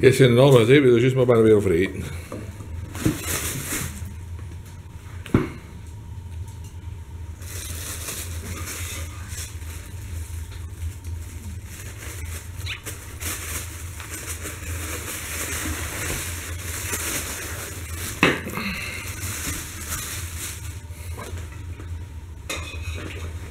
Yes, in normaal is we dus is maar bijna weer over eten. Thank you.